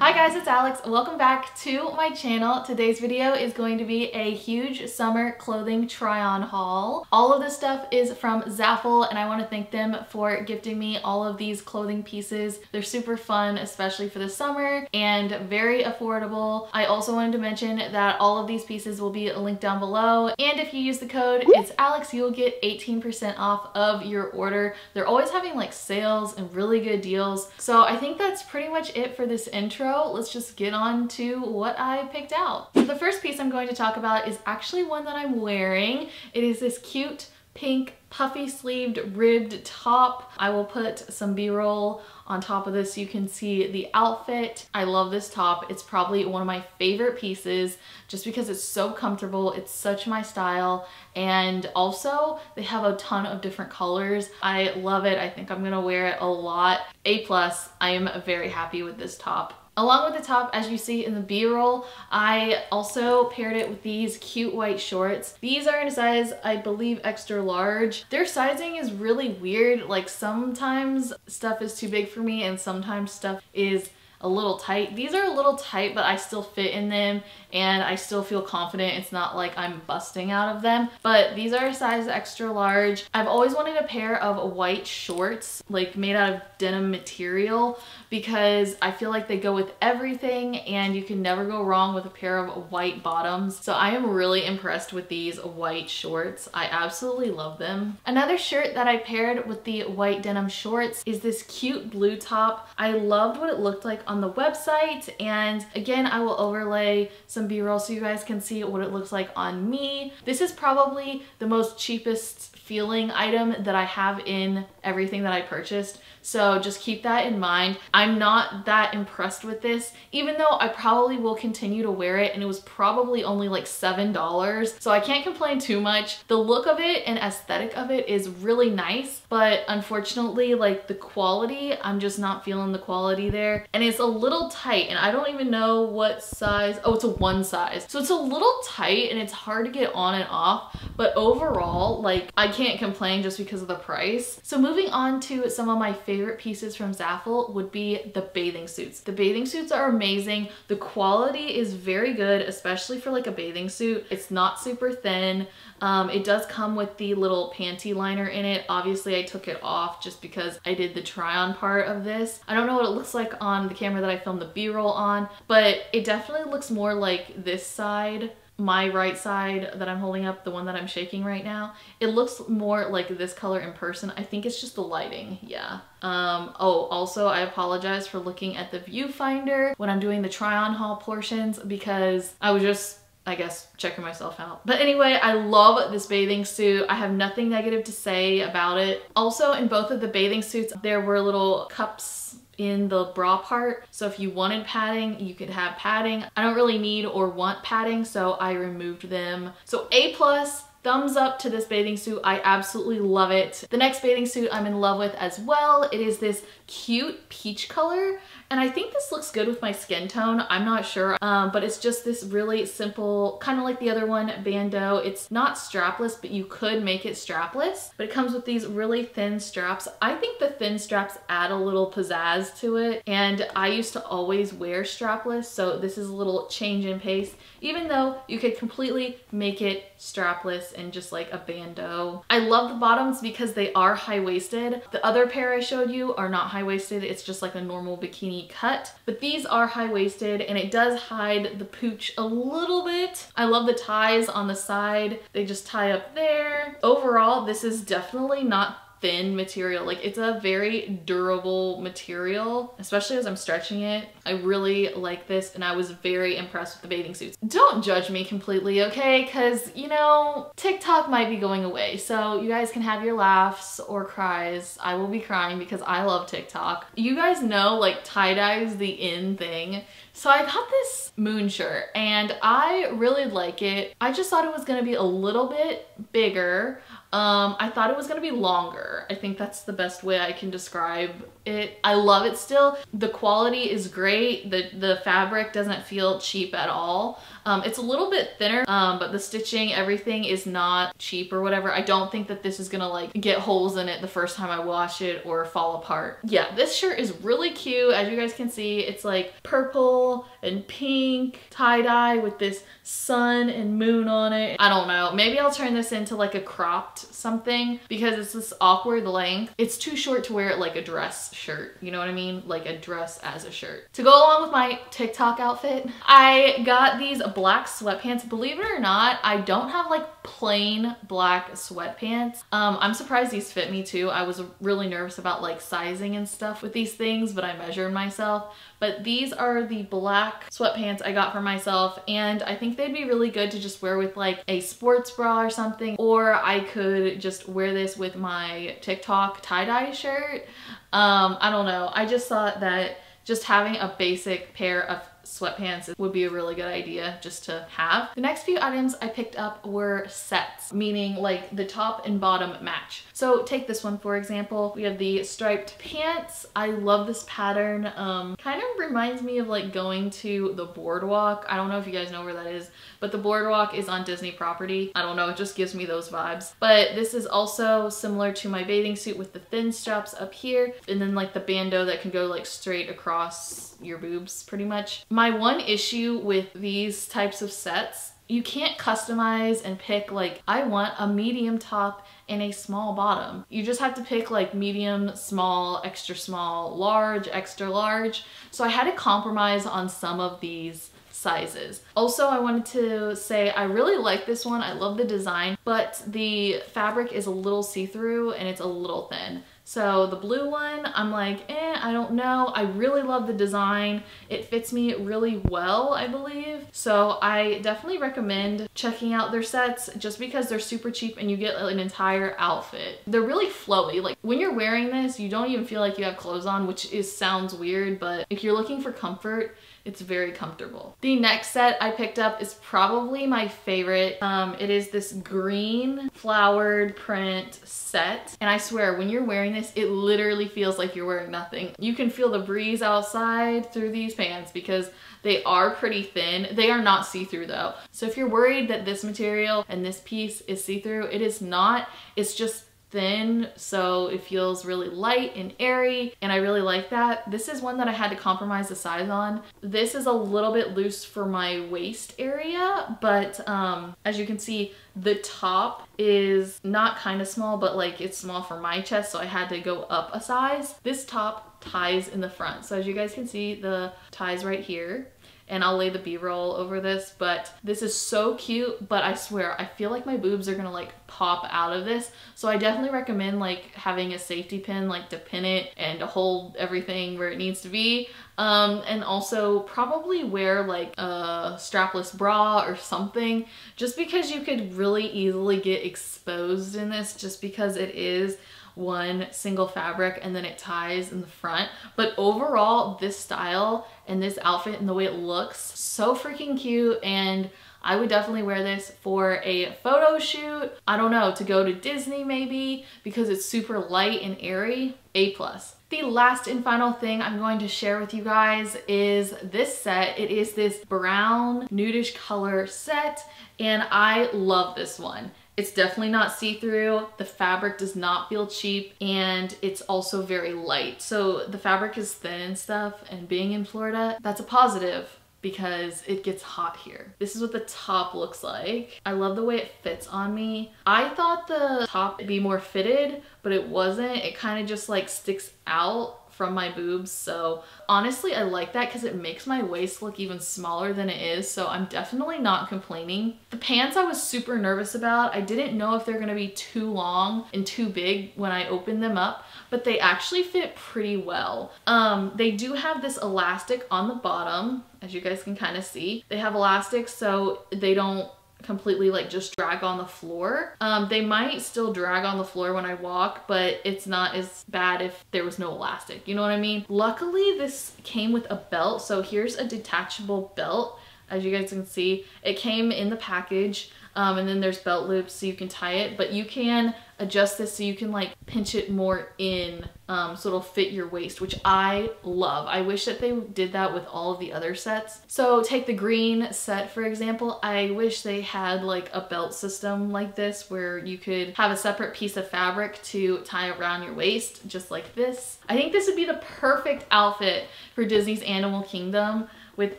Hi guys, it's Alex. Welcome back to my channel. Today's video is going to be a huge summer clothing try-on haul. All of this stuff is from Zaful and I want to thank them for gifting me all of these clothing pieces. They're super fun, especially for the summer and very affordable. I also wanted to mention that all of these pieces will be linked down below and if you use the code it's Alex you will get 18% off of your order. They're always having like sales and really good deals. So I think that's pretty much it for this intro intro, let's just get on to what I picked out. The first piece I'm going to talk about is actually one that I'm wearing. It is this cute pink puffy sleeved ribbed top. I will put some b-roll on top of this so you can see the outfit. I love this top. It's probably one of my favorite pieces just because it's so comfortable. It's such my style. And also they have a ton of different colors. I love it. I think I'm gonna wear it a lot. A plus, I am very happy with this top. Along with the top, as you see in the b-roll, I also paired it with these cute white shorts. These are in a size, I believe, extra large. Their sizing is really weird. Like sometimes stuff is too big for me and sometimes stuff is a little tight. These are a little tight, but I still fit in them and I still feel confident. It's not like I'm busting out of them, but these are a size extra large. I've always wanted a pair of white shorts, like made out of denim material, because I feel like they go with everything and you can never go wrong with a pair of white bottoms. So I am really impressed with these white shorts. I absolutely love them. Another shirt that I paired with the white denim shorts is this cute blue top. I loved what it looked like on the website and again I will overlay some b-roll so you guys can see what it looks like on me. This is probably the most cheapest feeling item that I have in everything that I purchased. So just keep that in mind. I'm not that impressed with this, even though I probably will continue to wear it and it was probably only like $7. So I can't complain too much. The look of it and aesthetic of it is really nice, but unfortunately like the quality, I'm just not feeling the quality there. And it's a little tight and I don't even know what size. Oh, it's a one size. So it's a little tight and it's hard to get on and off, but overall, like I can't complain just because of the price. So moving on to some of my favorite pieces from Zaful would be the bathing suits. The bathing suits are amazing. The quality is very good, especially for like a bathing suit. It's not super thin. Um, it does come with the little panty liner in it. Obviously I took it off just because I did the try on part of this. I don't know what it looks like on the camera that I filmed the b-roll on, but it definitely looks more like this side my right side that I'm holding up, the one that I'm shaking right now, it looks more like this color in person. I think it's just the lighting, yeah. Um, oh, also I apologize for looking at the viewfinder when I'm doing the try on haul portions because I was just I guess checking myself out. But anyway, I love this bathing suit. I have nothing negative to say about it. Also in both of the bathing suits, there were little cups in the bra part. So if you wanted padding, you could have padding. I don't really need or want padding, so I removed them. So A plus, thumbs up to this bathing suit. I absolutely love it. The next bathing suit I'm in love with as well. It is this cute peach color. And I think this looks good with my skin tone. I'm not sure, um, but it's just this really simple, kind of like the other one, bandeau. It's not strapless, but you could make it strapless. But it comes with these really thin straps. I think the thin straps add a little pizzazz to it. And I used to always wear strapless, so this is a little change in pace, even though you could completely make it strapless and just like a bandeau. I love the bottoms because they are high-waisted. The other pair I showed you are not high-waisted. It's just like a normal bikini cut, but these are high-waisted and it does hide the pooch a little bit. I love the ties on the side. They just tie up there. Overall, this is definitely not thin material. Like it's a very durable material, especially as I'm stretching it. I really like this and I was very impressed with the bathing suits. Don't judge me completely, okay? Cause you know, TikTok might be going away. So you guys can have your laughs or cries. I will be crying because I love TikTok. You guys know like tie-dye is the in thing. So I got this moon shirt and I really like it. I just thought it was gonna be a little bit bigger. Um, I thought it was gonna be longer. I think that's the best way I can describe it. I love it still. The quality is great. The, the fabric doesn't feel cheap at all. Um, it's a little bit thinner, um, but the stitching, everything is not cheap or whatever. I don't think that this is gonna like get holes in it the first time I wash it or fall apart. Yeah, this shirt is really cute. As you guys can see, it's like purple and pink tie-dye with this sun and moon on it. I don't know. Maybe I'll turn this into like a cropped something because it's this awkward length. It's too short to wear it like a dress shirt. You know what I mean? Like a dress as a shirt. To go along with my TikTok outfit, I got these black sweatpants. Believe it or not, I don't have like plain black sweatpants. Um, I'm surprised these fit me too. I was really nervous about like sizing and stuff with these things, but I measured myself. But these are the black sweatpants I got for myself and I think they'd be really good to just wear with like a sports bra or something or I could just wear this with my TikTok tie-dye shirt. Um, I don't know. I just thought that just having a basic pair of sweatpants would be a really good idea just to have. The next few items I picked up were sets, meaning like the top and bottom match. So take this one for example. We have the striped pants. I love this pattern. Um, kind of reminds me of like going to the boardwalk. I don't know if you guys know where that is, but the boardwalk is on Disney property. I don't know, it just gives me those vibes. But this is also similar to my bathing suit with the thin straps up here and then like the bandeau that can go like straight across your boobs pretty much. My one issue with these types of sets you can't customize and pick like, I want a medium top and a small bottom. You just have to pick like medium, small, extra small, large, extra large. So I had to compromise on some of these sizes. Also, I wanted to say I really like this one. I love the design, but the fabric is a little see-through and it's a little thin. So the blue one, I'm like, eh, I don't know. I really love the design. It fits me really well, I believe. So I definitely recommend checking out their sets just because they're super cheap and you get an entire outfit. They're really flowy. Like when you're wearing this, you don't even feel like you have clothes on, which is sounds weird, but if you're looking for comfort, it's very comfortable. The next set I picked up is probably my favorite. Um, it is this green flowered print set. And I swear, when you're wearing this, it literally feels like you're wearing nothing. You can feel the breeze outside through these pants because they are pretty thin. They are not see-through though. So if you're worried that this material and this piece is see-through, it is not. It's just thin so it feels really light and airy and I really like that. This is one that I had to compromise the size on. This is a little bit loose for my waist area but um, as you can see the top is not kind of small but like it's small for my chest so I had to go up a size. This top ties in the front so as you guys can see the ties right here and I'll lay the b-roll over this but this is so cute but I swear I feel like my boobs are gonna like pop out of this. So I definitely recommend like having a safety pin like to pin it and to hold everything where it needs to be. Um, and also probably wear like a strapless bra or something just because you could really easily get exposed in this just because it is one single fabric and then it ties in the front. But overall, this style and this outfit and the way it looks, so freaking cute and I would definitely wear this for a photo shoot. I don't know, to go to Disney maybe because it's super light and airy. A plus. The last and final thing I'm going to share with you guys is this set. It is this brown nudish color set and I love this one. It's definitely not see-through. The fabric does not feel cheap and it's also very light. So the fabric is thin and stuff and being in Florida, that's a positive because it gets hot here. This is what the top looks like. I love the way it fits on me. I thought the top would be more fitted, but it wasn't. It kind of just like sticks out from my boobs. So honestly, I like that because it makes my waist look even smaller than it is. So I'm definitely not complaining. The pants I was super nervous about. I didn't know if they're gonna be too long and too big when I opened them up, but they actually fit pretty well. Um, they do have this elastic on the bottom, as you guys can kind of see. They have elastic so they don't completely like just drag on the floor. Um, they might still drag on the floor when I walk, but it's not as bad if there was no elastic. You know what I mean? Luckily, this came with a belt. So here's a detachable belt. As you guys can see, it came in the package. Um, and then there's belt loops so you can tie it, but you can adjust this so you can like pinch it more in um, so it'll fit your waist, which I love. I wish that they did that with all of the other sets. So take the green set, for example. I wish they had like a belt system like this where you could have a separate piece of fabric to tie around your waist, just like this. I think this would be the perfect outfit for Disney's Animal Kingdom with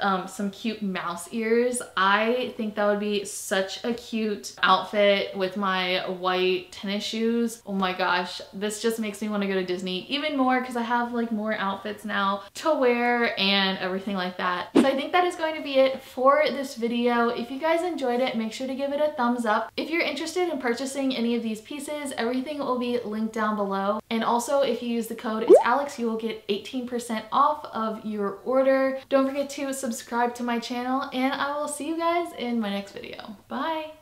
um, some cute mouse ears. I think that would be such a cute outfit with my white tennis shoes. Oh my gosh, this just makes me want to go to Disney even more because I have like more outfits now to wear and everything like that. So I think that is going to be it for this video. If you guys enjoyed it, make sure to give it a thumbs up. If you're interested in purchasing any of these pieces, everything will be linked down below. And also if you use the code it's Alex, you will get 18% off of your order. Don't forget subscribe to my channel and I will see you guys in my next video. Bye!